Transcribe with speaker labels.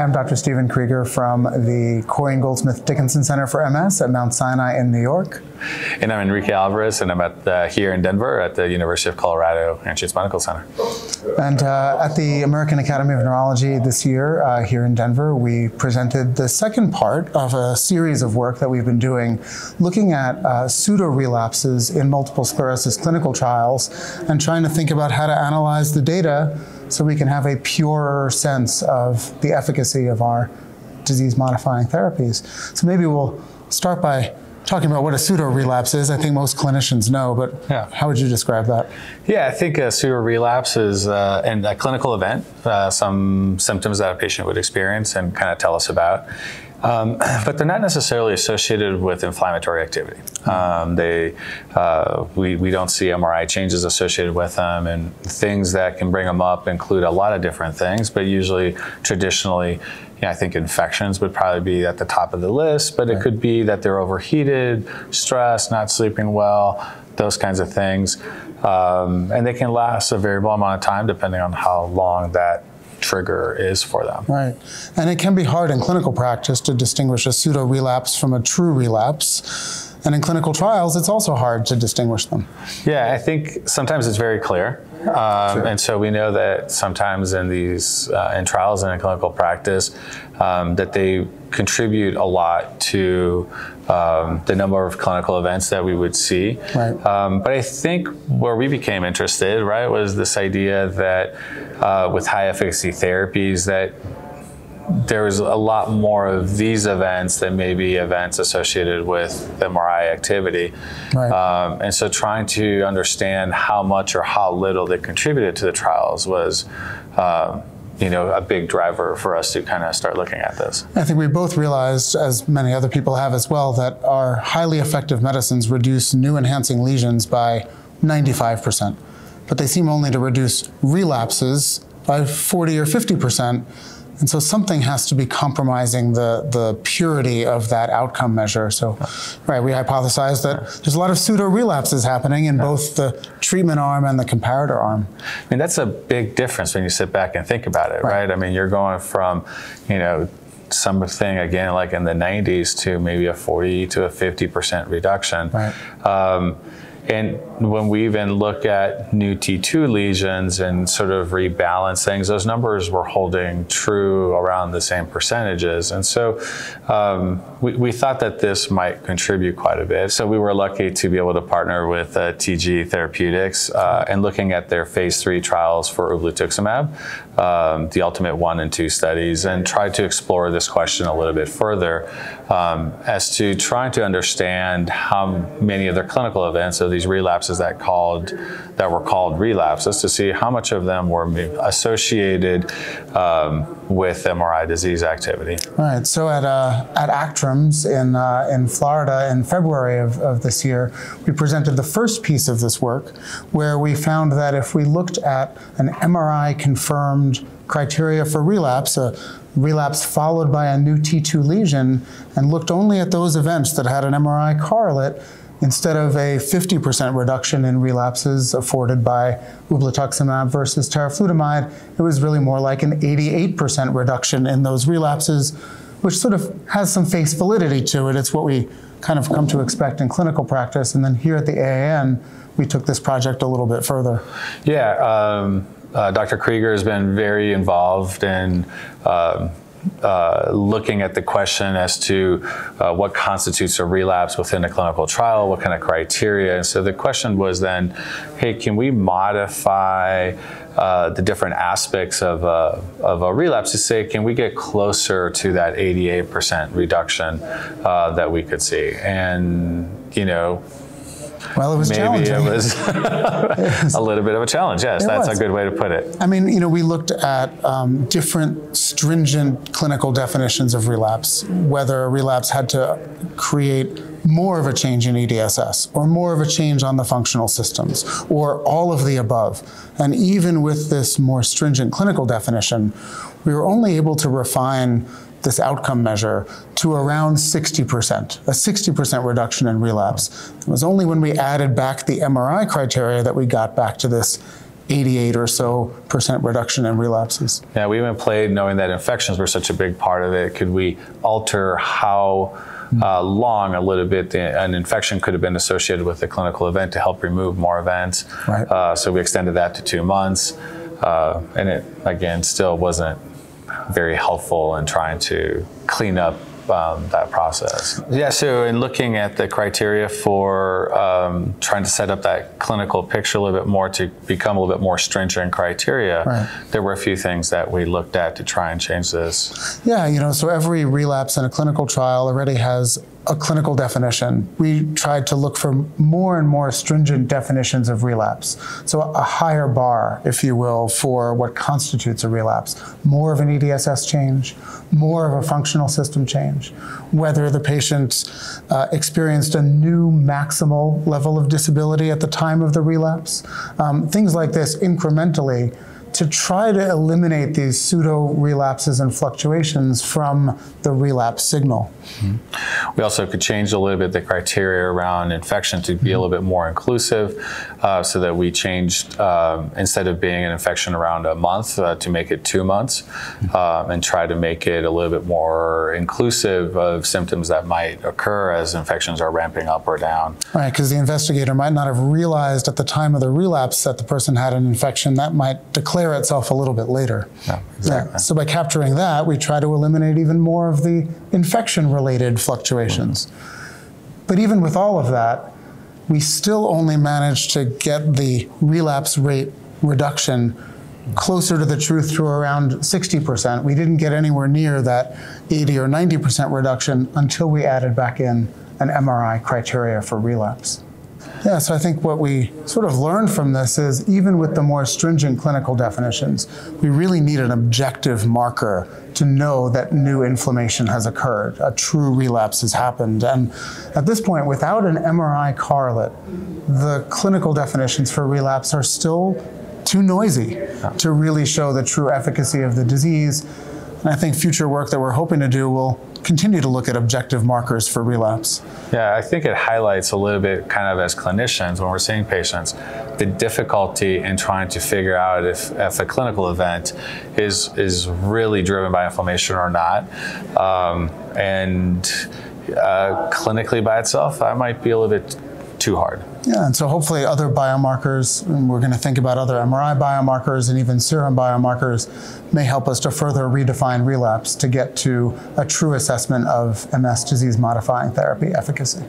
Speaker 1: Hi, I'm Dr. Stephen Krieger from the Corinne Goldsmith Dickinson Center for MS at Mount Sinai in New York.
Speaker 2: And I'm Enrique Alvarez, and I'm at the, here in Denver at the University of Colorado Anschutz Medical Center.
Speaker 1: And uh, at the American Academy of Neurology this year uh, here in Denver, we presented the second part of a series of work that we've been doing looking at uh, pseudo relapses in multiple sclerosis clinical trials and trying to think about how to analyze the data so we can have a purer sense of the efficacy of our disease modifying therapies. So maybe we'll start by talking about what a pseudo relapse is. I think most clinicians know, but yeah. how would you describe that?
Speaker 2: Yeah, I think a pseudo relapse is uh, a clinical event, uh, some symptoms that a patient would experience and kind of tell us about. Um, but they're not necessarily associated with inflammatory activity. Um, they, uh, we, we don't see MRI changes associated with them, and things that can bring them up include a lot of different things, but usually traditionally, you know, I think infections would probably be at the top of the list, but right. it could be that they're overheated, stressed, not sleeping well, those kinds of things. Um, and they can last a variable amount of time depending on how long that trigger is for them.
Speaker 1: Right. And it can be hard in clinical practice to distinguish a pseudo relapse from a true relapse. And in clinical trials, it's also hard to distinguish them.
Speaker 2: Yeah, I think sometimes it's very clear. Um, sure. And so we know that sometimes in these uh, in trials and in clinical practice, um, that they contribute a lot to um, the number of clinical events that we would see. Right. Um, but I think where we became interested, right, was this idea that uh, with high efficacy therapies that there was a lot more of these events than maybe events associated with MRI activity. Right. Um, and so trying to understand how much or how little they contributed to the trials was uh, you know, a big driver for us to kind of start looking at this.
Speaker 1: I think we both realized, as many other people have as well, that our highly effective medicines reduce new enhancing lesions by 95%, but they seem only to reduce relapses by 40 or 50%. And so something has to be compromising the, the purity of that outcome measure. So, right, we hypothesized that there's a lot of pseudo relapses happening in both the treatment arm and the comparator arm.
Speaker 2: I mean, that's a big difference when you sit back and think about it, right? right? I mean, you're going from, you know, something again like in the 90s to maybe a 40 to a 50% reduction. Right. Um, and when we even look at new T2 lesions and sort of rebalance things, those numbers were holding true around the same percentages. And so um, we, we, thought that this might contribute quite a bit. So we were lucky to be able to partner with uh, TG Therapeutics uh, and looking at their phase three trials for ublituximab, um, the Ultimate 1 and 2 studies, and try to explore this question a little bit further um, as to trying to understand how many of their clinical events, so these relapses that called that were called relapses, to see how much of them were associated um, with MRI disease activity.
Speaker 1: Right. So at uh, at ACTRIMS in uh, in Florida in February of, of this year, we presented the first piece of this work, where we found that if we looked at an MRI confirmed criteria for relapse, a relapse followed by a new T2 lesion, and looked only at those events that had an MRI correlate, instead of a 50% reduction in relapses afforded by ublituximab versus teriflunomide, it was really more like an 88% reduction in those relapses, which sort of has some face validity to it. It's what we kind of come to expect in clinical practice. And then here at the AAN, we took this project a little bit further.
Speaker 2: Yeah. Um uh, Dr. Krieger has been very involved in uh, uh, looking at the question as to uh, what constitutes a relapse within a clinical trial, what kind of criteria. And so the question was then, hey, can we modify uh, the different aspects of a, of a relapse to say, can we get closer to that 88% reduction uh, that we could see? And, you know,
Speaker 1: well, it was
Speaker 2: Maybe
Speaker 1: challenging.
Speaker 2: it was a little bit of a challenge. Yes, it that's was. a good way to put it.
Speaker 1: I mean, you know, we looked at um, different stringent clinical definitions of relapse, whether a relapse had to create more of a change in EDSS or more of a change on the functional systems or all of the above. And even with this more stringent clinical definition, we were only able to refine this outcome measure to around 60%, a 60% reduction in relapse. It was only when we added back the MRI criteria that we got back to this 88 or so percent reduction in relapses.
Speaker 2: Yeah, we even played knowing that infections were such a big part of it. Could we alter how uh, long a little bit the, an infection could have been associated with a clinical event to help remove more events?
Speaker 1: Right.
Speaker 2: Uh, so we extended that to two months. Uh, and it, again, still wasn't very helpful in trying to clean up um, that process. Yeah, so in looking at the criteria for um, trying to set up that clinical picture a little bit more to become a little bit more stringent criteria,
Speaker 1: Right.
Speaker 2: there were a few things that we looked at to try and change this.
Speaker 1: Yeah, you know, so every relapse in a clinical trial already has a clinical definition. We tried to look for more and more stringent definitions of relapse. So a higher bar, if you will, for what constitutes a relapse. More of an EDSS change, more of a functional system change, whether the patient uh, experienced a new maximal level of disability at the time of the relapse. Um, things like this incrementally to try to eliminate these pseudo relapses and fluctuations from the relapse signal.
Speaker 2: We also could change a little bit the criteria around infection to be a little bit more inclusive, uh, so that we changed um, instead of being an infection around a month uh, to make it two months, um, and try to make it a little bit more inclusive of symptoms that might occur as infections are ramping up or down.
Speaker 1: Right, because the investigator might not have realized at the time of the relapse that the person had an infection. That might declare itself a little bit later.
Speaker 2: Yeah, exactly.
Speaker 1: Yeah, So by capturing that, we try to eliminate even more of the infection-related fluctuations. Mm-hmm. But even with all of that, we still only managed to get the relapse rate reduction closer to the truth to around 60%. We didn't get anywhere near that 80 or 90% reduction until we added back in an MRI criteria for relapse. Yeah, so I think what we sort of learned from this is even with the more stringent clinical definitions, we really need an objective marker to know that new inflammation has occurred, a true relapse has happened. And at this point, without an MRI correlate, the clinical definitions for relapse are still too noisy to really show the true efficacy of the disease. And I think future work that we're hoping to do will continue to look at objective markers for relapse.
Speaker 2: Yeah, I think it highlights a little bit, kind of as clinicians, when we're seeing patients, the difficulty in trying to figure out if, if a clinical event is is really driven by inflammation or not. Um, and uh, clinically by itself, I might be a little bit too hard.
Speaker 1: Yeah, and so hopefully other biomarkers, and we're going to think about other MRI biomarkers and even serum biomarkers, may help us to further redefine relapse to get to a true assessment of MS disease modifying therapy efficacy.